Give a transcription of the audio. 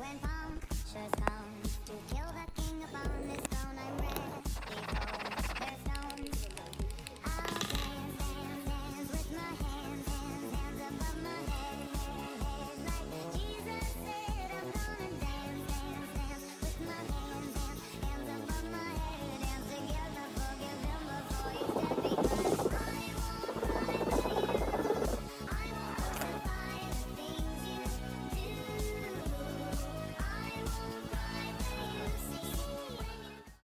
When punctures come